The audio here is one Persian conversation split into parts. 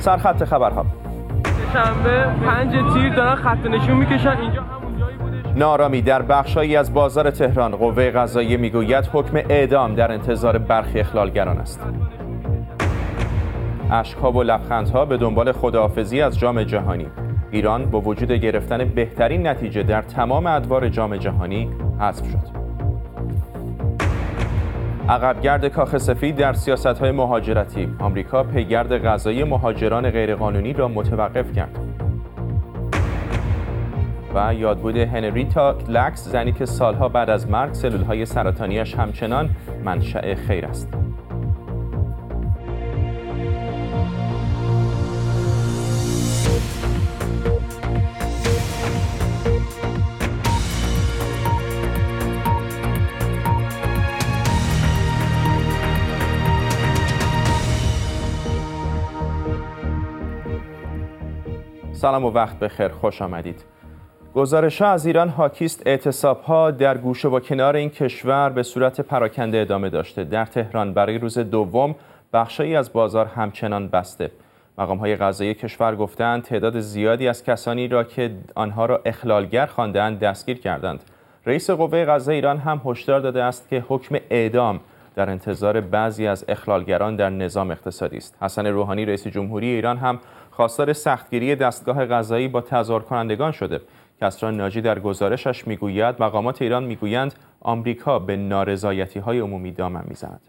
سرخط خبرها. شنبه پنج تیر دارن خط نشون می‌کشن. اینجا نارامی در بخشهایی از بازار تهران قوه قضاییه می‌گوید حکم اعدام در انتظار برخی اخلالگران است. اشکها و لبخندها به دنبال خداحافظی از جام جهانی. ایران با وجود گرفتن بهترین نتیجه در تمام ادوار جام جهانی حذف شد. عقبگرد کاخ سفید در سیاست های مهاجرتی. آمریکا پیگرد غذایی مهاجران غیرقانونی را متوقف کرد. و یادبود هنریتا لکس زنی که سالها بعد از مرگ سلول های سرطانیش همچنان منشأ خیر است. سلام و وقت بخیر خوش آمدید. گزارش از ایران حاکیست اعتصاب ها در گوشه و کنار این کشور به صورت پراکنده ادامه داشته. در تهران برای روز دوم بخشایی از بازار همچنان بسته. مقام های غذایی کشور گفتند تعداد زیادی از کسانی را که آنها را اخلالگر خواندند دستگیر کردند. رئیس قوه قضایی ایران هم هشدار داده است که حکم اعدام در انتظار بعضی از اخلالگران در نظام اقتصادی است. حسن روحانی رئیس جمهوری ایران هم خواستار سختگیری دستگاه غذایی با تظاهر کنندگان شده. کسرا ناجی در گزارشش می‌گوید مقامات ایران می‌گویند آمریکا به نارضایتی های عمومی دامن می‌زند.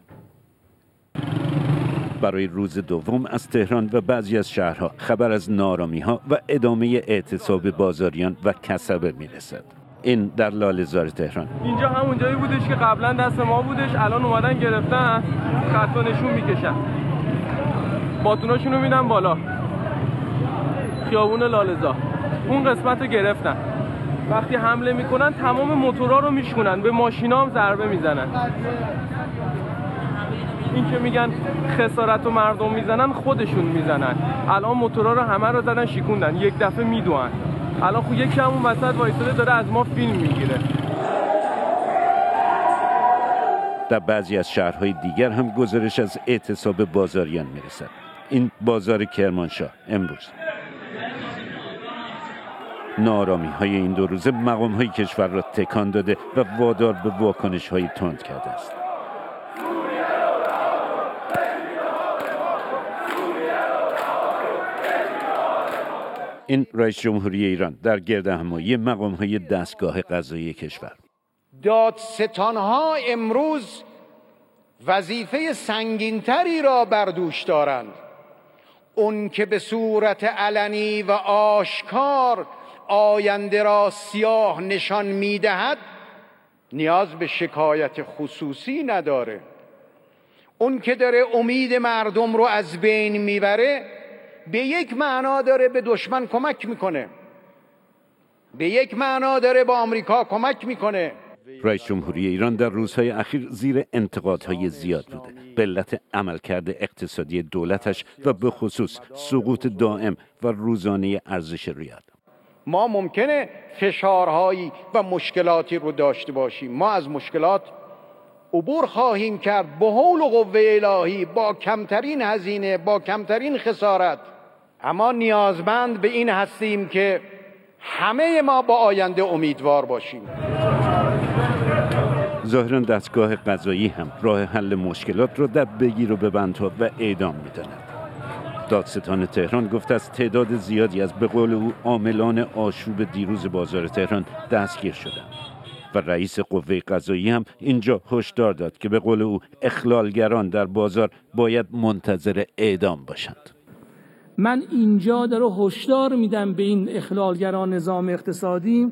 برای روز دوم از تهران و بعضی از شهرها خبر از نارامی ها و ادامه اعتصاب بازاریان و کسبه می‌رسد. این در لاله‌زار تهران. اینجا همون جایی بودش که قبلا دست ما بودش الان اومدن گرفتن خط و نشون می‌کشن. باتوناشونو میدن بالا. خیابون لالزا. اون قسمت رو گرفتن. وقتی حمله می‌کنن تمام موتورا رو میشکنن به ماشینا هم ضربه می‌زنن. این که میگن خسارت و مردم می‌زنن خودشون می‌زنن. الان موتورا رو همه رو زدن شیکوندن یک دفعه می‌دونن الان خب یکی همون وسط وایساده داره از ما فیلم می‌گیره. در بعضی از شهرهای دیگر هم گزارش از اعتصاب بازاریان می‌رسد. این بازار کرمانشاه امروز. نارامی های این دو روزه مقام های کشور را تکان داده و وادار به واکنش های تند کرده است. این رئیس جمهوری ایران در گرد همایی مقام های دستگاه قضایی کشور. دادستان ها امروز وظیفه سنگینتری را بر دوش دارند. اون که به صورت علنی و آشکار آینده را سیاه نشان می‌دهد نیاز به شکایت خصوصی نداره. اون که داره امید مردم رو از بین می‌بره به یک معنا داره به دشمن کمک می‌کنه. به یک معنا داره با آمریکا کمک می‌کنه. رئیس جمهوری ایران در روزهای اخیر زیر انتقادهای زیاد بوده. به علت عملکرد اقتصادی دولتش و به خصوص سقوط دائم و روزانه ارزش ریال ما ممکنه فشارهایی و مشکلاتی رو داشته باشیم. ما از مشکلات عبور خواهیم کرد. به حول و قوه الهی با کمترین هزینه با کمترین خسارت. اما نیازمند به این هستیم که همه ما با آینده امیدوار باشیم. ظاهرا دستگاه قضایی هم راه حل مشکلات رو در بگیر و ببندها و اعدام می‌داند. دادستان تهران گفت از تعداد زیادی از به قول او عاملان آشوب دیروز بازار تهران دستگیر شدند. و رئیس قوه قضایی هم اینجا هشدار داد که به قول او اخلالگران در بازار باید منتظر اعدام باشند. من اینجا در هشدار میدم به این اخلالگران نظام اقتصادی.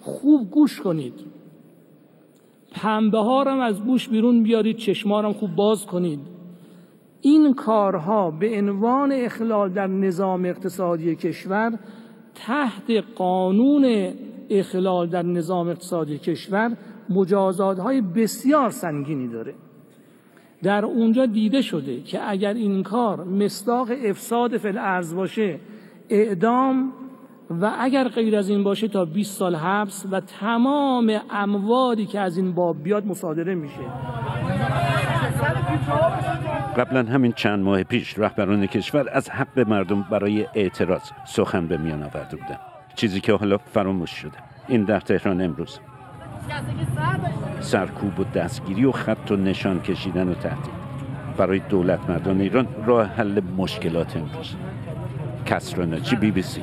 خوب گوش کنید. پنبه هم از گوش بیرون بیارید چشمارم خوب باز کنید. این کارها به عنوان اخلال در نظام اقتصادی کشور تحت قانون اخلال در نظام اقتصادی کشور مجازات های بسیار سنگینی داره. در اونجا دیده شده که اگر این کار مصداق افساد فل ارز باشه اعدام و اگر غیر از این باشه تا 20 سال حبس و تمام اموادی که از این باب بیاد مصادره میشه. قبلا همین چند ماه پیش رهبران کشور از حق مردم برای اعتراض سخن به میان آورده بودن چیزی که حالا فراموش شده. این در تهران امروز. سرکوب و دستگیری و خط و نشان کشیدن و تهدید. برای دولت مردان ایران راه حل مشکلات امروز. کسرانچی بی بی سی.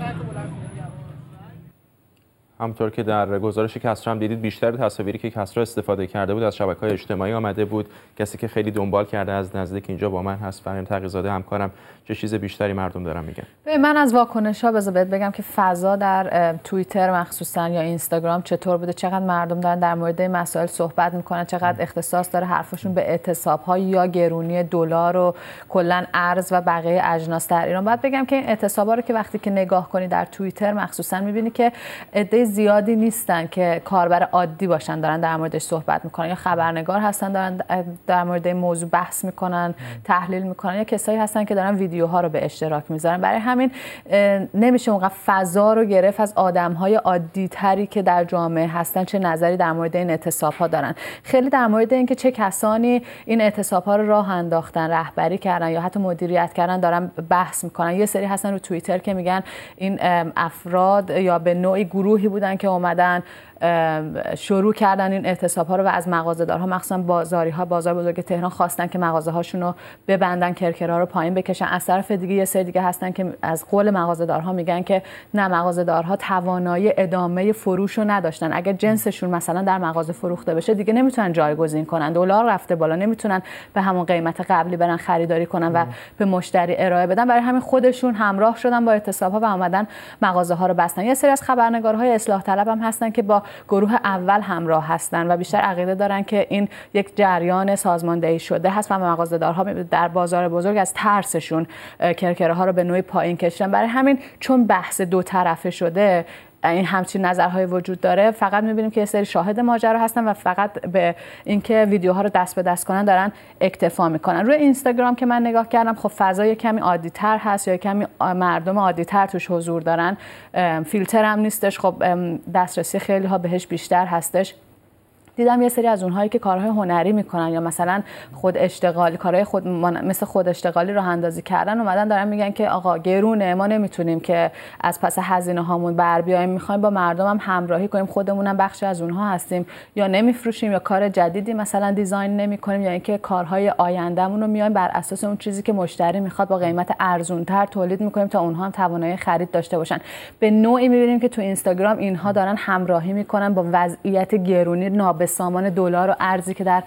همطور که در گزارش کسرا هم دیدید بیشتر تصاویری که کسرا استفاده کرده بود از شبکه های اجتماعی آمده بود. کسی که خیلی دنبال کرده از نزدیک اینجا با من هست. فرین تقیزاده همکارم. چه چیز بیشتری مردم دارن میگن؟ من از واکنش ها بذار بگم که فضا در توییتر مخصوصا یا اینستاگرام چطور بوده؟ چقدر مردم دارن در مورد مسائل صحبت می‌کنن؟ چقدر اختصاص داره؟ حرفشون به اعتصاب ها یا گرونی دلار و کلا ارز و بقیه اجناس در ایران. باید بگم که این اعتصابا رو که وقتی که نگاه کنی در توییتر مخصوصا می‌بینی که عده زیادی نیستن که کاربر عادی باشن دارن در موردش صحبت می‌کنن یا خبرنگار هستن دارن در مورد این موضوع بحث می‌کنن تحلیل می‌کنن یا کسایی هستن که دارن ویدیوها رو به اشتراک می‌ذارن. برای همین نمیشه اونقدر فضا رو گرفت از آدم های عادی تری که در جامعه هستن چه نظری در مورد این اعتصاب ها دارن. خیلی در مورد اینکه چه کسانی این اعتصاب ها رو راه انداختن رهبری کردن یا حتی مدیریت کردن دارن بحث می‌کنن. یه سری هستن رو توییتر که میگن این افراد یا به نوعی گروهی بودن که اومدن شروع کردن این اعتصاب ها رو و از مغازه‌دارها مخصوصا بازاری ها بازار بزرگ تهران خواستن که مغازه هاشون رو ببندن کرکرها رو پایین بکشن. از طرف دیگه یه سری دیگه هستن که از قول مغازه‌دارها میگن که نه مغازه‌دارها توانایی ادامه فروش رو نداشتن. اگر جنسشون مثلا در مغازه فروخته بشه دیگه نمی‌تونن جایگزین کنن. دلار رفته بالا نمی‌تونن به همون قیمت قبلی برن خریداری کنن و به مشتری ارائه بدن. برای همین خودشون همراه شدن با اعتصاب ها و اومدن مغازه ها رو بستن. یه سری از خبرنگارهای اصلاح طلب هم هستن که با گروه اول همراه هستن و بیشتر عقیده دارن که این یک جریان سازماندهی شده هست و مغازه‌دارها در بازار بزرگ از ترسشون کرکره ها رو به نوعی پایین کشیدن. برای همین چون بحث دو طرفه شده این همچین نظرهای وجود داره فقط می‌بینیم که یه سری شاهد ماجرا هستن و فقط به اینکه ویدیوها رو دست به دست کنن دارن اکتفا می‌کنن. روی اینستاگرام که من نگاه کردم خب فضای کمی عادی تر هست یا کمی مردم عادی تر توش حضور دارن. فیلتر هم نیستش. خب دسترسی خیلی ها بهش بیشتر هستش. دیدم یه سری از اونهایی که کارهای هنری می‌کنن یا مثلا خود اشتغالی کارهای خود مثل خود اشتغالی رو اندازی کردن اومدن دارن میگن که آقا گرونه ما نمی‌تونیم که از پس هزینه هامون بر بیایم می‌خوایم با مردم هم همراهی کنیم خودمونم بخشی از اونها هستیم. یا نمیفروشیم یا کار جدیدی مثلا دیزاین نمی‌کنیم یا اینکه کارهای آیندهمون رو میایم بر اساس اون چیزی که مشتری می‌خواد با قیمت ارزونتر تولید می‌کنیم تا اونها هم توانایی خرید داشته باشن. به نوعی می‌بینیم که تو اینستاگرام اینها دارن همراهی می‌کنن با وضعیت گرونی نابس سامان دلار و ارزی که در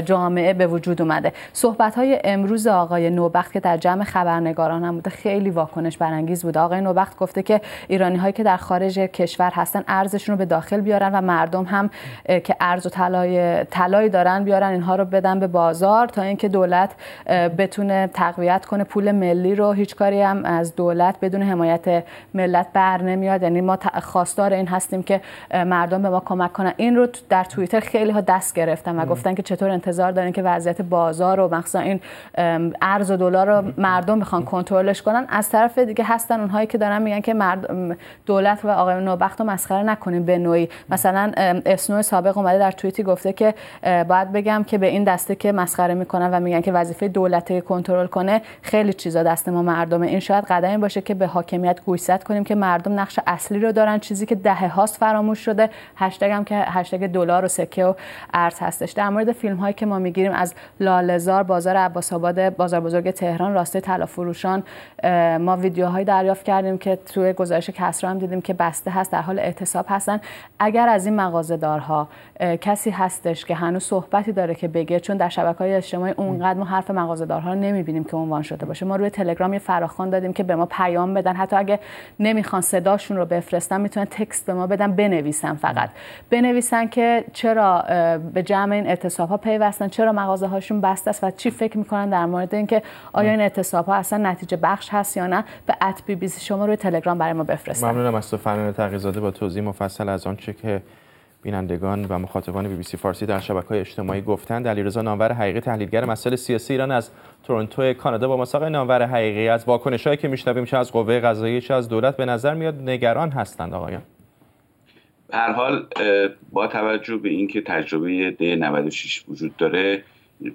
جامعه به وجود اومده. صحبت های امروز آقای نوبخت که در جمع خبرنگاران هم بوده خیلی واکنش برانگیز بوده. آقای نوبخت گفته که ایرانی هایی که در خارج کشور هستن ارزشون رو به داخل بیارن و مردم هم که ارز و طلای طلایی دارن بیارن اینها رو بدن به بازار تا اینکه دولت بتونه تقویت کنه. پول ملی رو هیچ کاری هم از دولت بدون حمایت ملت بر نمیاد. یعنی ما خواستار این هستیم که مردم به ما کمک کنن. این رو در توییتر خیلی ها دست گرفتن و گفتن که چطور انتظار دارن که وضعیت بازار و مخصوصا این ارز و دلار رو مردم بخوان کنترلش کنن. از طرف دیگه هستن اونهایی که دارن میگن که مردم دولت و آقای نوبخت رو مسخره نکنیم به نوعی. مثلا اسنو سابق اومده در توییتی گفته که باید بگم که به این دسته که مسخره می‌کنن و میگن که وظیفه دولت کنترل کنه خیلی چیزا دست ما مردمه این شاید قدمی باشه که به حاکمیت گوشزد کنیم که مردم نقش اصلی رو دارن. چیزی که دهه هاست فراموش شده. هشتگ هم که هشتگ دلار و سکه و ارز هستش. در مورد فیلم هایی که ما می‌گیریم از لالزار بازار عباس آباد بازار بزرگ تهران راسته طلا فروشان ما ویدیوهایی دریافت کردیم که توی گزارش کسرا هم دیدیم که بسته هست در حال اعتصاب هستن. اگر از این مغازه دارها کسی هستش که هنوز صحبتی داره که بگه چون در شبکه های اجتماعی اونقدر ما حرف مغازه دارها رو نمی‌بینیم که عنوان شده باشه. ما روی تلگرام یه فراخوان دادیم که به ما پیام بدن. حتی اگه نمی‌خوان صداشون رو بفرستن می‌تونن تکست به ما بدن بنویسن فقط. بنویسن که چرا به جمع این اعتصاب ها پیوستن چرا مغازه هاشون بسته است و چی فکر می‌کنن در مورد اینکه آیا این اعتصاب ها اصلا نتیجه بخش هست یا نه به ات بی بی شما روی تلگرام برای ما بفرستن. ممنونم از فنان تقیزاده با توضیح مفصل از آنچه که بینندگان و مخاطبان بی بی سی فارسی در شبکه های اجتماعی گفتند علیرضا نامور حقیقی تحلیلگر مسائل سیاسی ایران از تورنتو کانادا. با مساق نامور حقیقی. از واکنش‌هایی که میشنویم چه از قوه قضاییه چه از دولت به نظر میاد نگران هستند آقایان. هر حال با توجه به اینکه تجربه د 96 وجود داره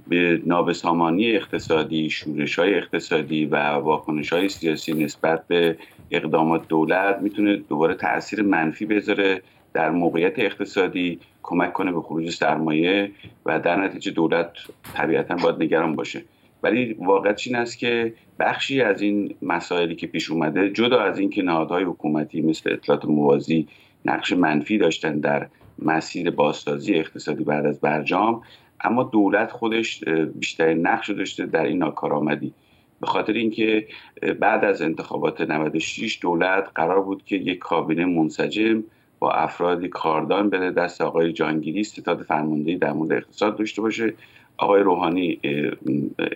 به نابسامانی اقتصادی شورش های اقتصادی و واکنش های سیاسی نسبت به اقدامات دولت می‌تونه دوباره تاثیر منفی بذاره در موقعیت اقتصادی کمک کنه به خروج سرمایه و در نتیجه دولت طبیعتا باید نگران باشه. ولی واقعیت این است که بخشی از این مسائلی که پیش اومده جدا از اینکه نهادهای حکومتی مثل اطلاعات موازی نقش منفی داشتن در مسیر بازسازی اقتصادی بعد از برجام اما دولت خودش بیشترین نقش داشته در این ناکارآمدی. به خاطر اینکه بعد از انتخابات 96 دولت قرار بود که یک کابینه منسجم با افرادی کاردان بده دست آقای جانگیری ستاد فرماندهی در مورد اقتصاد داشته باشه. آقای روحانی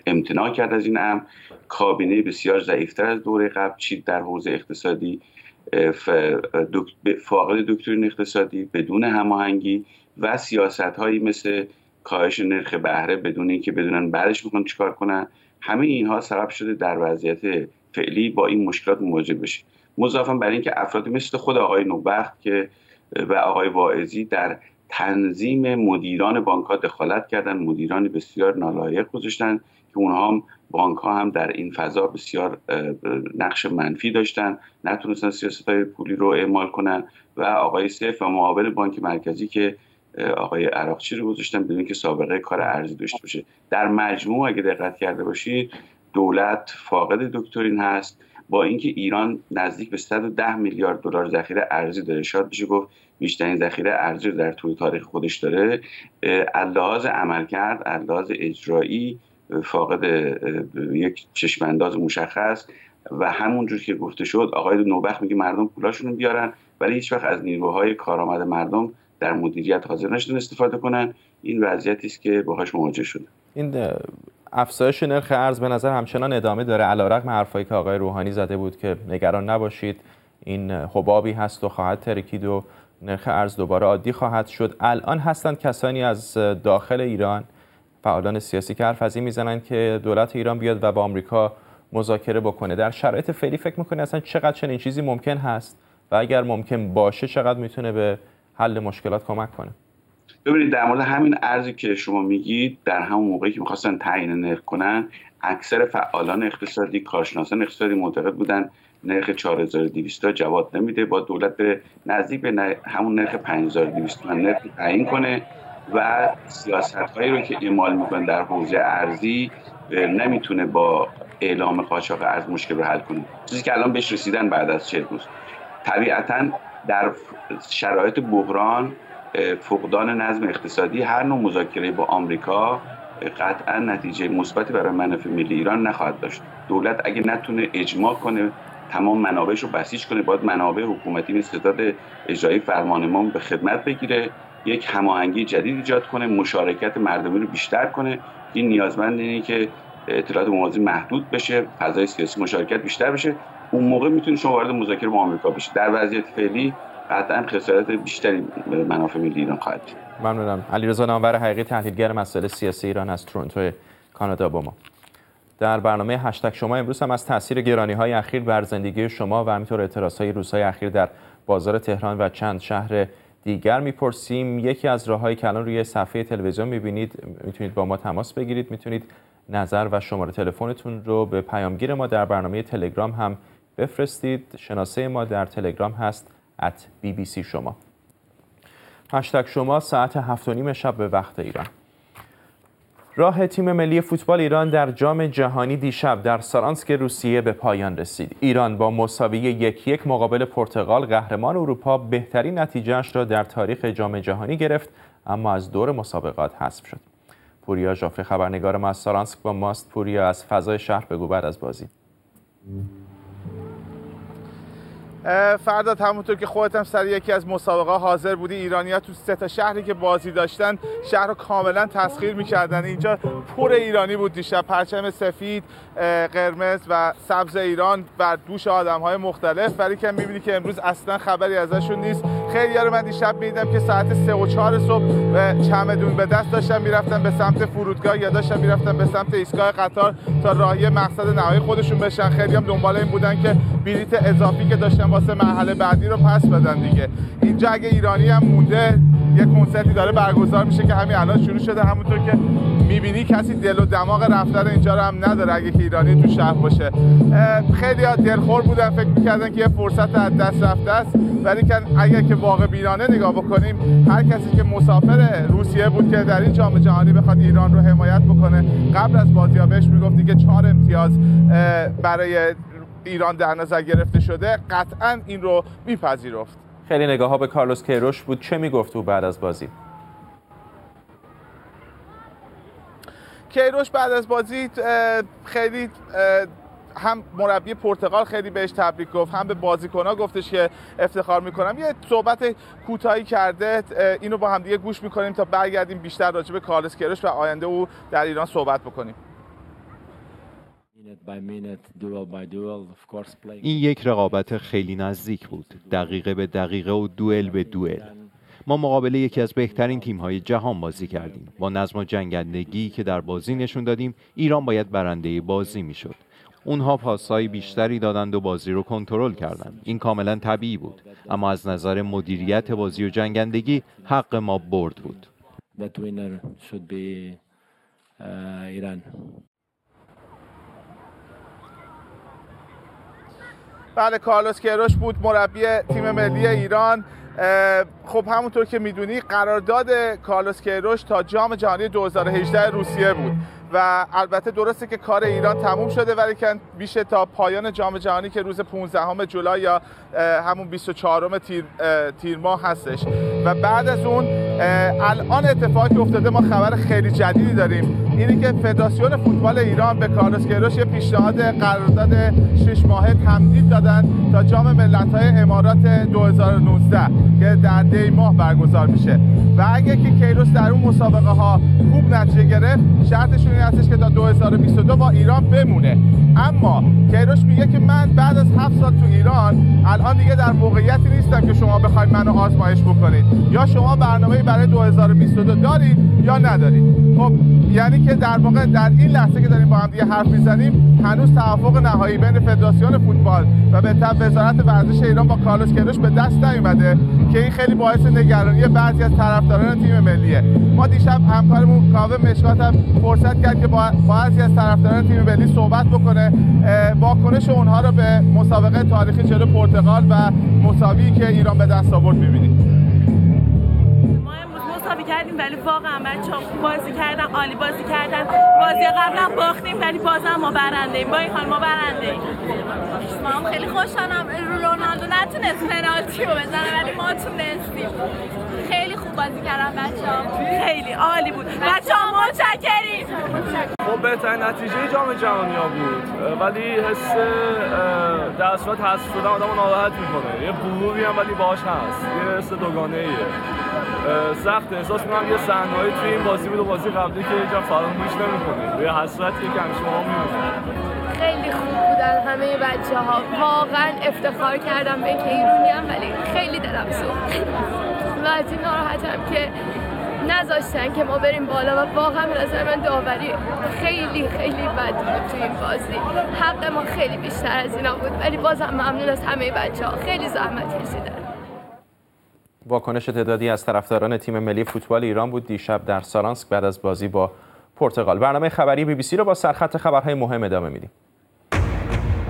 امتناع کرد از این امر. کابینه بسیار ضعیفتر از دوره قبل چید در حوزه اقتصادی فاقد دکترین اقتصادی بدون هماهنگی و سیاست هایی مثل کاهش نرخ بهره بدون اینکه بدونن بعدش می‌خوان چیکار کنن. همه اینها سبب شده در وضعیت فعلی با این مشکلات مواجه بشه. مضافا بر اینکه افرادی مثل خود آقای نوبخت که و آقای واعظی در تنظیم مدیران بانک ها دخالت کردن مدیران بسیار نالایق گذاشتن که اونها هم بانک ها هم در این فضا بسیار نقش منفی داشتن نتونستن سیاست های پولی رو اعمال کنن و آقای سیف و معاون بانک مرکزی که آقای عراقچی رو گذاشتن بدون که سابقه کار ارزی داشته باشه. در مجموع اگه دقت کرده باشید دولت فاقد دکترین هست. با اینکه ایران نزدیک به 110 میلیارد دلار ذخیره ارزی داره. شاید بشه گفت بیشترین ذخیره ارزی در طول تاریخ خودش داره اللحاظ عمل کرد اللحاظ اجرایی فاقد یک چشمانداز مشخص و همونجور که گفته شد آقای نوبخت میگه مردم پولاشون بیارن ولی هیچ وقت از نیروهای کارآمد مردم در مدیریت حاضر نشدن استفاده کنن. این وضعیتی است که باهاش مواجه شده. این افزایش نرخ ارز به نظر همچنان ادامه داره علیرغم حرفایی که آقای روحانی زده بود که نگران نباشید این حبابی هست و خواهد ترکید و نرخ ارز دوباره عادی خواهد شد. الان هستند کسانی از داخل ایران فعالان سیاسی که حرف از این می‌زنن که دولت ایران بیاد و با آمریکا مذاکره بکنه. در شرایط فعلی فکر می‌کنه اصلا چقدر چنین چیزی ممکن هست؟ و اگر ممکن باشه چقدر می‌تونه به حل مشکلات کمک کنه؟ ببینید در مورد همین ارزی که شما میگید در همون موقعی که می‌خواستن تعیین نرخ کنن اکثر فعالان اقتصادی کارشناسان اقتصادی معتقد بودن نرخ 4200 جواب نمیده. با دولت به نزدیک به همون نرخ 5200 من نرخ تعیین کنه و سیاست هایی رو که اعمال می‌کنه در حوزه ارزی نمی‌تونه با اعلام قاچاق ارز مشکل رو حل کنه. چیزی که الان بهش رسیدن بعد از 40 روز. طبیعتا در شرایط بحران فقدان نظم اقتصادی هر نوع مذاکره با آمریکا قطعا نتیجه مثبتی برای منافع ملی ایران نخواهد داشت. دولت اگه نتونه اجماع کنه تمام منابعش رو بسیج کنه. باید منابع حکومتی مثل ستاد اجرایی فرمان به خدمت بگیره یک هماهنگی جدید ایجاد کنه مشارکت مردمی رو بیشتر کنه. این نیازمند اینه که اطلاعات موازی محدود بشه فضای سیاسی مشارکت بیشتر بشه. اون موقع می‌تونه شما وارد مذاکره با آمریکا بشه در وضعیت فعلی قطعا خسارت بیشتری منافع ملی ایران خواهد ممنونم. علیرضا نامور حقیقی تحلیلگر مسائل سیاسی ایران از تورنتو کانادا با ما. در برنامه هشتگ شما امروز هم از تاثیر گرانی های اخیر بر زندگی شما و همینطور اعتراض های روزهای اخیر در بازار تهران و چند شهر دیگر می‌پرسیم. یکی از راههایی که الان روی صفحه تلویزیون می‌بینید می‌تونید با ما تماس بگیرید. می‌تونید نظر و شماره تلفنتون رو به پیامگیر ما در برنامه تلگرام هم بفرستید. شناسه ما در تلگرام هست BBC شما. هشتگ شما ساعت هفت و نیم شب به وقت ایران. راه تیم ملی فوتبال ایران در جام جهانی دیشب در سارانسک روسیه به پایان رسید. ایران با مساوی یک یک مقابل پرتغال قهرمان اروپا بهترین نتیجهش را در تاریخ جام جهانی گرفت اما از دور مسابقات حذف شد. پوریا جافری خبرنگار ما از سارانسک با ماست پوریا از فضای شهر بگو بعد از بازی. فردا همونطور که خودت هم سر یکی از مسابقه حاضر بودی ایرانیا تو سه تا شهری که بازی داشتن شهر رو کاملا تسخیر می‌کردن. اینجا پر ایرانی بود دیشب. پرچم سفید قرمز و سبز ایران بر دوش آدم های مختلف. ولی که می‌بینی که امروز اصلا خبری ازشون نیست. خیلی رو من دیشب می‌دیدم که ساعت سه و چهار صبح چمدون به دست داشتن می‌رفتن به سمت فرودگاه یا داشتن می‌رفتن به سمت ایستگاه قطار تا راهی مقصد نهایی خودشون بشن. خیلی هم دنبال این بودن که بلیت اضافی که داشتن واسه مرحله بعدی رو پس بدن دیگه. اینجا اگه ایرانی هم مونده یه کنسرتی داره برگزار میشه که همین الان شروع شده. همونطور که می‌بینی کسی دل و دماغ رفتن اینجا رو هم نداره اگه که ایرانی تو شهر باشه. خیلی دلخور بودن فکر می‌کردن که یه فرصت از دست رفته است. ولی اگر که واقع بیرانه نگاه بکنیم هر کسی که مسافر روسیه بود که در این جام جهانی بخواد ایران رو حمایت بکنه قبل از بازی ها بهش می‌گفت که چهار امتیاز برای ایران در نظر گرفته شده قطعا این رو میپذیرفت. خیلی نگاه ها به کارلوس کیروش بود. چه می‌گفت او بعد از بازی؟ کیروش بعد از بازی خیلی هم مربی پرتغال خیلی بهش تبریک گفت هم به بازیکنها گفتش که افتخار می‌کنم. یه صحبت کوتاهی کرده اینو با هم دیگه گوش می‌کنیم تا برگردیم بیشتر راجع به کارلوس کیروش و آینده او در ایران صحبت بکنیم. این یک رقابت خیلی نزدیک بود. دقیقه به دقیقه و دوئل به دوئل. ما مقابل یکی از بهترین تیم‌های جهان بازی کردیم. با نظم و جنگندگی که در بازی نشون دادیم ایران باید برنده بازی می‌شد. اونها پاسهای بیشتری دادند و بازی رو کنترل کردند. این کاملا طبیعی بود. اما از نظر مدیریت بازی و جنگندگی حق ما برد بود. بله کارلوس کیروش بود مربی تیم ملی ایران. خب همونطور که می‌دونی قرارداد کارلوس کیروش تا جام جهانی 2018 روسیه بود. و البته درسته که کار ایران تموم شده ولی که بیشه تا پایان جام جهانی که روز 15 جولای یا همون 24 تیر, تیر ماه هستش. و بعد از اون الان اتفاقی افتاده ما خبر خیلی جدیدی داریم. اینی که فدراسیون فوتبال ایران به کارلوس کیروش یه پیشنهاد قرارداد 6 ماهه تمدید دادن تا جام ملت‌های امارات 2019 که در دی ماه برگزار میشه. و اگه که کیروش در اون مسابقه ها خوب نتیجه گرفت شرطشون هستش که تا 2022 با ایران بمونه. اما کیروش میگه که من بعد از 7 سال تو ایران الان دیگه در موقعیتی نیستم که شما بخواید منو آزمایش بکنید. یا شما برنامه برای 2022 دارید یا ندارید. خب یعنی که در واقع در این لحظه که داریم با هم دیگه حرف می‌زنیم هنوز توافق نهایی بین فدراسیون فوتبال و به تبع وزارت ورزش ایران با کارلوس کیروش به دست نیومده که این خیلی باعث نگرانی بعضی از طرفداران تیم ملیه. ما دیشب همکارمون کاوه مشکات هم فرصت کرد که با بعضی از طرفداران تیم ملی صحبت بکنه واکنش اونها رو به مسابقه تاریخی جلو پرتغال و مساوی که ایران به دست آورد می‌بینیم. مساوی کردیم ولی واقعا خوب بازی کردن عالی بازی کردن. بازی قبلا باختیم ولی بازم ما برنده ایم با این حال ما برنده ایم خیلی خوشحالم. رونالدو نتونست پنالتی رو بزنه ولی ما تونستیم خیلی خوب بازی کردن بچه ها خیلی عالی بود. بچه ها متشکریم. خب بهترین نتیجه جام جهانی ها بود. ولی حس در صورت حذف شدن آدم ناراحت می‌کنه. یه غروری هم ولی باش هست. یه حس دوگانه ایه سخت. احساس می‌کنم یه صحنه‌ای توی این بازی بود و بازی قبلی که اینجا فراموش نمی‌کنیم یه حسرتی که همیشه ما خیلی خوب بودن همه بچه ها واقعا افتخار کردم به ایرونی هم ولی خیلی دلم سوخت. و از این ناراحتم که نذاشتن که ما بریم بالا و واقعا به نظر من داوری خیلی خیلی بد بود توی این بازی. حق ما خیلی بیشتر از اینا بود ولی بازم ممنون از همه بچه ها خیلی زحمت کشیدن. واکنش تعدادی از طرفداران تیم ملی فوتبال ایران بود دیشب در سارانسک بعد از بازی با پرتغال. برنامه خبری بی بی سی رو با سرخط خبرهای مهم ادامه میدیم.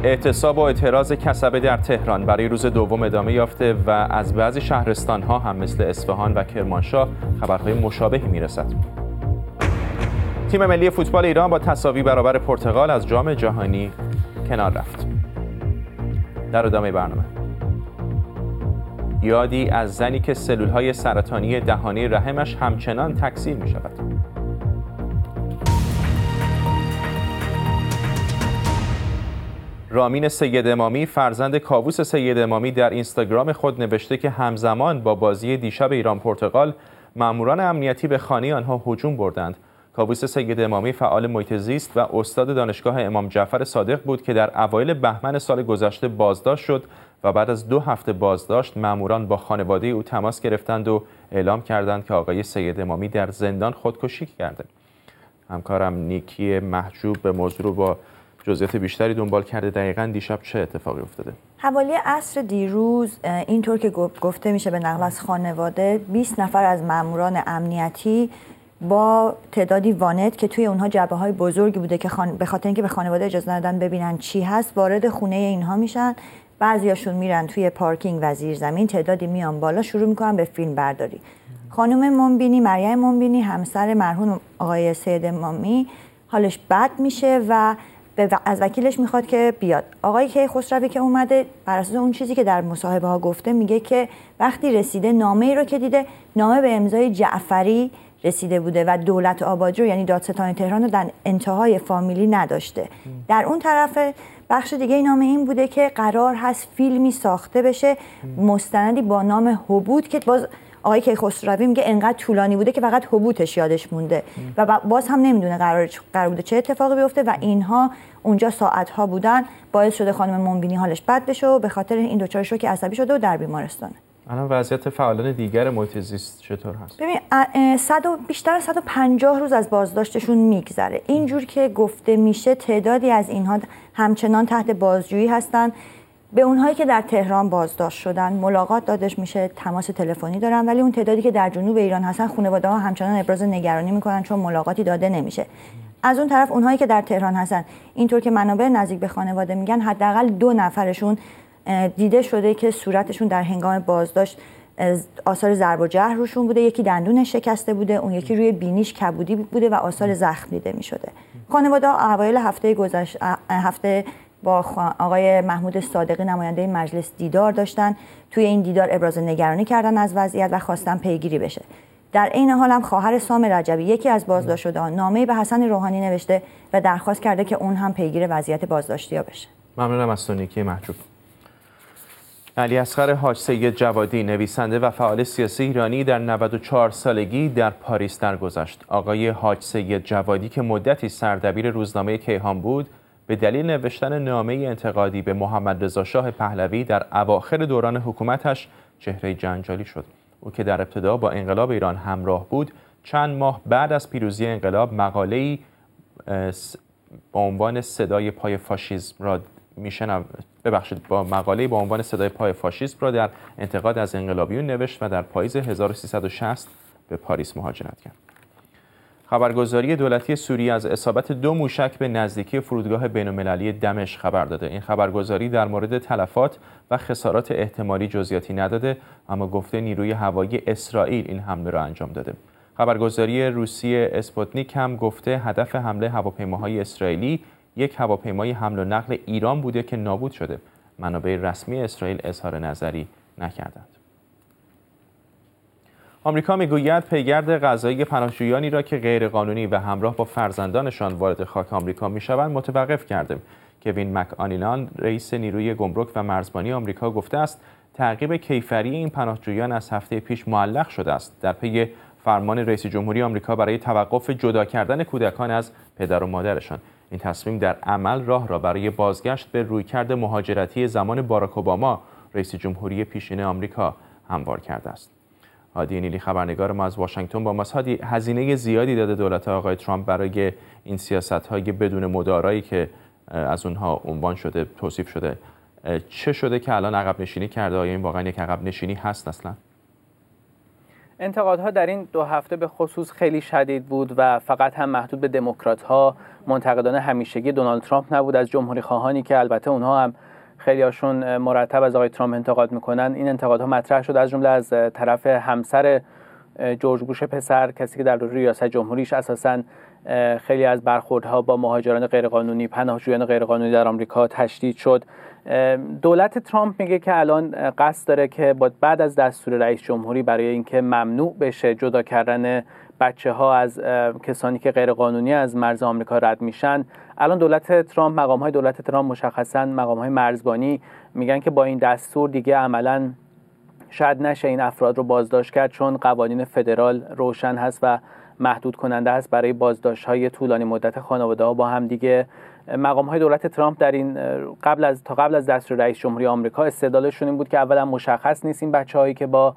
اعتصاب و اعتراض کسبه در تهران. برای روز دوم ادامه یافته و از بعضی شهرستان ها هم مثل اصفهان و کرمانشاه خبرهای مشابهی می‌رسد. تیم ملی فوتبال ایران با تساوی برابر پرتغال از جام جهانی کنار رفت. در ادامه برنامه. یادی از زنی که سلول های سرطانی دهانی رحمش همچنان تکثیر می شود. رامین سید امامی فرزند کاووس سید امامی در اینستاگرام خود نوشته که همزمان با بازی دیشب ایران پرتغال ماموران امنیتی به خانه آنها هجوم بردند. کاووس سید امامی فعال محیط و استاد دانشگاه امام جعفر صادق بود که در اوایل بهمن سال گذشته بازداشت شد و بعد از دو هفته بازداشت ماموران با خانواده او تماس گرفتند و اعلام کردند که آقای سید امامی در زندان خودکشی کرده. همکارم نیکی محجوب به موضوع با جزئیات بیشتری دنبال کرده دقیقا دیشب چه اتفاقی افتاده؟ حوالی عصر دیروز اینطور که گفته میشه به نقل از خانواده 20 نفر از ماموران امنیتی با تعدادی وانت که توی اونها جبه های بزرگی بوده که خان... به خاطر اینکه به خانواده اجازه ندادن ببینن چی هست وارد خونه اینها میشن. بعضیاشون میرن توی پارکینگ و زمین تعدادی میان بالا شروع می‌کنن به فیلم برداری. خانم منبینی مریم منبینی همسر مرحوم آقای سید مامی حالش بد میشه و از وکیلش می‌خواد که بیاد. آقای کی خسروی که اومده بر اساس اون چیزی که در مصاحبه ها گفته میگه که وقتی رسیده نامه ای رو که دیده نامه به امضای جعفری رسیده بوده و دولت آبادجو یعنی دادستان تهران رو در انتهای فامیلی نداشته. در اون طرف بخش دیگه نامه این بوده که قرار هست فیلمی ساخته بشه مستندی با نام حبود که باز آقای کیخسروی میگه انقدر طولانی بوده که فقط حبوتش یادش مونده. و باز هم نمی‌دونه قرار قرار بوده چه اتفاقی بیفته و اینها اونجا ساعت ها بودن. باعث شده خانم منبینی حالش بد بشه و به خاطر این دچار شوک عصبی شده و در بیمارستانه. الان وضعیت فعالان دیگر محیط چطور هست؟ ببین صد و بیشتر 150 روز از بازداشتشون میگذره. اینجور که گفته میشه تعدادی از اینها همچنان تحت بازجویی هستن. به اونهایی که در تهران بازداشت شدن ملاقات دادش میشه تماس تلفنی دارن ولی اون تعدادی که در جنوب ایران هستن خانواده ها همچنان ابراز نگرانی می‌کنن چون ملاقاتی داده نمیشه. از اون طرف اونهایی که در تهران هستن اینطور که منابع نزدیک به خانواده میگن حداقل دو نفرشون دیده شده که صورتشون در هنگام بازداشت آثار ضرب و جرح روشون بوده. یکی دندون شکسته بوده اون یکی روی بینیش کبودی بوده و آثار زخم دیده می شده خانواده اوایل هفته گذشت هفته با آقای محمود صادقی نماینده مجلس دیدار داشتن. توی این دیدار ابراز نگرانی کردن از وضعیت و خواستن پیگیری بشه. در عین حال هم خواهر سام رجبی یکی از بازداشت شدهان نامه به حسن روحانی نوشته و درخواست کرده که اون هم پیگیر وضعیت بازداشتی بشه. ممنونم از تونیکی محجوب. علی اصغر حاج سید جوادی نویسنده و فعال سیاسی ایرانی در 94 سالگی در پاریس درگذشت. آقای حاج سید جوادی که مدتی سردبیر روزنامه کیهان بود به دلیل نوشتن نامه انتقادی به محمد رضا شاه پهلوی در اواخر دوران حکومتش چهره جنجالی شد. او که در ابتدا با انقلاب ایران همراه بود چند ماه بعد از پیروزی انقلاب مقاله‌ای با عنوان صدای پای فاشیسم را میشنو ببخشید با مقاله با عنوان صدای پای فاشیسم را در انتقاد از انقلابیون نوشت و در پاییز 1360 به پاریس مهاجرت کرد. خبرگزاری دولتی سوریه از اصابت دو موشک به نزدیکی فرودگاه بین‌المللی دمشق خبر داده. این خبرگزاری در مورد تلفات و خسارات احتمالی جزئیاتی نداده، اما گفته نیروی هوایی اسرائیل این حمله را انجام داده. خبرگزاری روسیه اسپوتنیک هم گفته هدف حمله هواپیماهای اسرائیلی یک هواپیمای حمل و نقل ایران بوده که نابود شده منابع رسمی اسرائیل اظهار نظری نکردند آمریکا می‌گوید پیگرد غذایی پناهجویانی را که غیرقانونی و همراه با فرزندانشان وارد خاک آمریکا می‌شوند متوقف کرده کوین مک آنیلان رئیس نیروی گمرک و مرزبانی آمریکا گفته است تعقیب کیفری این پناهجویان از هفته پیش معلق شده است. در پی فرمان رئیس جمهوری آمریکا برای توقف جدا کردن کودکان از پدر و مادرشان. این تصمیم در عمل راه را برای بازگشت به رویکرد مهاجرتی زمان باراک اوباما رئیس جمهوری پیشین آمریکا هموار کرده است. هادی نیلی خبرنگار ما از واشنگتن با ماست. هادی هزینه زیادی داده دولت آقای ترامپ برای این سیاست های بدون مدارایی که از اونها عنوان شده توصیف شده. چه شده که الان عقب نشینی کرده؟ آیا این واقعا یک عقب نشینی هست اصلا؟ انتقادها در این دو هفته به خصوص خیلی شدید بود و فقط هم محدود به دموکرات ها منتقدان همیشگی دونالد ترامپ نبود. از جمهوری خواهانی که البته اونها هم خیلی هاشون مرتب از آقای ترامپ انتقاد می‌کنن. این انتقادها مطرح شد از جمله از طرف همسر جورج بوش پسر کسی که در دوره ریاست جمهوریش اساسا خیلی از برخوردها با مهاجران غیرقانونی پناهجویان غیرقانونی در آمریکا تشدید شد. دولت ترامپ میگه که الان قصد داره که بعد از دستور رئیس جمهوری برای اینکه ممنوع بشه جدا کردن بچه ها از کسانی که غیرقانونی از مرز آمریکا رد میشن الان دولت ترامپ مقام های دولت ترامپ مشخصا مقام های مرزبانی میگن که با این دستور دیگه عملا شاید نشه این افراد رو بازداشت کرد چون قوانین فدرال روشن هست و محدود کننده است برای بازداشت های طولانی مدت خانواده ها با هم دیگه. مقام های دولت ترامپ در این قبل از تا قبل از دستور رئیس جمهوری آمریکا استدلالشون این بود که اولا مشخص نیست این بچه که با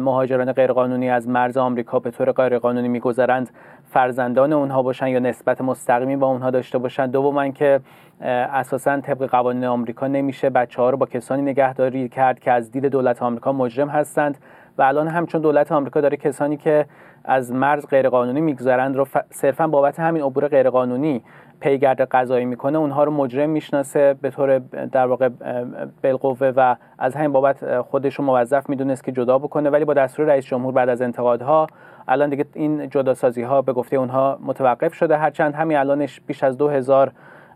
مهاجران غیرقانونی از مرز آمریکا به طور غیرقانونی میگذرند فرزندان اونها باشن یا نسبت مستقیمی با اونها داشته باشن. دوم که اساسا طبق قوانین آمریکا نمیشه بچه ها رو با کسانی نگهداری کرد که از دید دولت آمریکا مجرم هستند و الان همچون دولت آمریکا داره کسانی که از مرز غیرقانونی میگذرند رو صرفا بابت همین عبور غیرقانونی پیگرد قضایی می‌کنه اونها رو مجرم می‌شناسه به طور در واقع بالقوه و از همین بابت خودش رو موظف می‌دونست که جدا بکنه. ولی با دستور رئیس جمهور بعد از انتقادها الان دیگه این جداسازی ها به گفته اونها متوقف شده. هرچند همین الانش بیش از دو هزار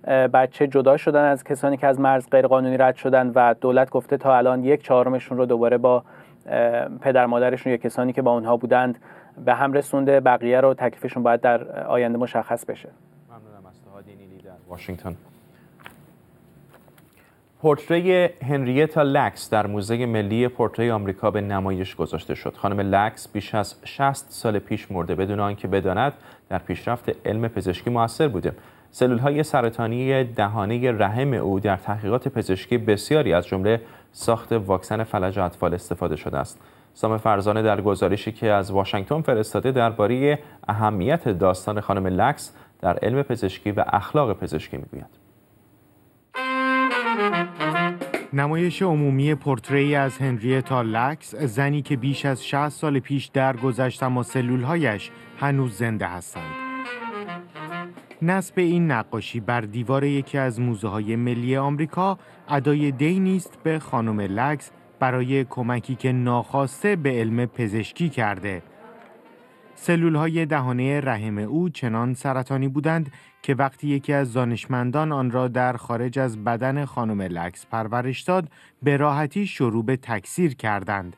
بچه جدا شدن از کسانی که از مرز غیرقانونی رد شدن و دولت گفته تا الان یک چهارمشون رو دوباره با پدر مادرشون یا کسانی که با اونها بودند به هم رسونده. بقیه رو تکلیفشون باید در آینده مشخص بشه. ممنونم از نیلی در واشنگتن. پورتری هنریتا لکس در موزه ملی پورتری آمریکا به نمایش گذاشته شد. خانم لکس بیش از 60 سال پیش مرده بدون آنکه بداند در پیشرفت علم پزشکی موثر بوده. سلول های سرطانی دهانه رحم او در تحقیقات پزشکی بسیاری از جمله ساخت واکسن فلج اطفال استفاده شده است. سام فرزانه در گزارشی که از واشنگتن فرستاده درباره اهمیت داستان خانم لکس در علم پزشکی و اخلاق پزشکی می‌گوید. نمایش عمومی پورتری از هنریتا لکس زنی که بیش از 60 سال پیش درگذشت اما سلولهایش هنوز زنده هستند. نصب این نقاشی بر دیوار یکی از موزه های ملی آمریکا ادای دینی است به خانم لکس برای کمکی که ناخواسته به علم پزشکی کرده. سلول های دهانه رحم او چنان سرطانی بودند که وقتی یکی از دانشمندان آن را در خارج از بدن خانم لکس پرورش داد به راحتی شروع به تکثیر کردند.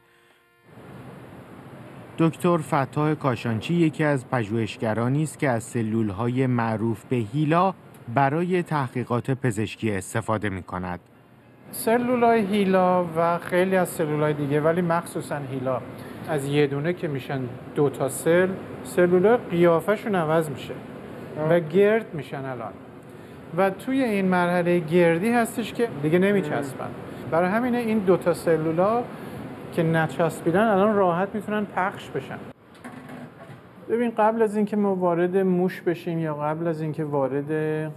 دکتر فتاح کاشانچی یکی از پژوهشگرانی است که از سلول های معروف به هیلا برای تحقیقات پزشکی استفاده می کند. سلولای هیلا و خیلی از سلولای دیگه ولی مخصوصا هیلا از یه دونه که میشن دو تا سل سلولای قیافشون عوض میشه و گرد میشن الان. و توی این مرحله گردی هستش که دیگه نمیچسبن. برای همینه این دو تا سلولا که نچسبیدن الان راحت می‌تونن پخش بشن. ببین قبل از اینکه ما وارد موش بشیم یا قبل از اینکه وارد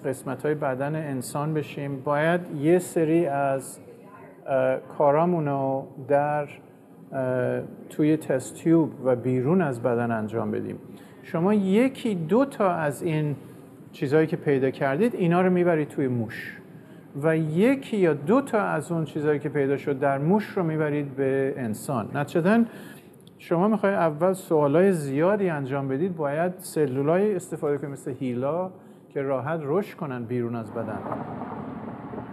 قسمت های بدن انسان بشیم باید یه سری از کارامونو در توی تست تیوب و بیرون از بدن انجام بدیم. شما یکی دو تا از این چیزهایی که پیدا کردید اینا رو می‌برید توی موش. و یکی یا دو تا از اون چیزهایی که پیدا شد در موش رو می‌برید به انسان. نتیجتا شما می‌خوای اول سوالای زیادی انجام بدید باید سلولای استفاده کنید مثل هیلا که راحت رشد کنن بیرون از بدن.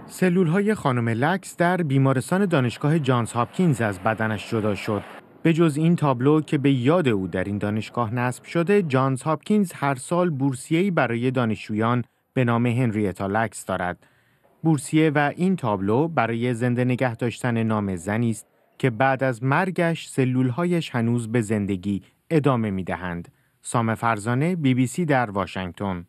سلول های خانم لکس در بیمارستان دانشگاه جانز هاپکینز از بدنش جدا شد. به جز این تابلو که به یاد او در این دانشگاه نصب شده، جانز هاپکینز هر سال بورسیه‌ای برای دانشجویان به نام هنریتا لکس دارد. بورسیه و این تابلو برای زنده نگه داشتن نام زنی است که بعد از مرگش سلولهایش هنوز به زندگی ادامه می دهند. سام فرزانه بی بی سی در واشنگتن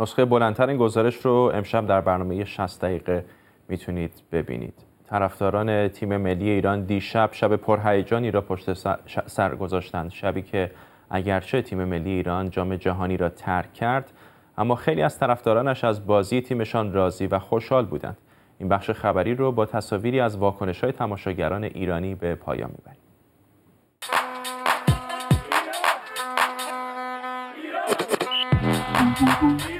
نسخه بلندتر این گزارش رو امشب در برنامه 60 دقیقه می‌تونید ببینید طرفداران تیم ملی ایران دیشب شب پرهیجانی را پشت سر گذاشتند شبی که اگرچه تیم ملی ایران جام جهانی را ترک کرد اما خیلی از طرفدارانش از بازی تیمشان راضی و خوشحال بودند این بخش خبری رو با تصاویری از واکنش های تماشاگران ایرانی به پایان می‌بریم ایران! ایران!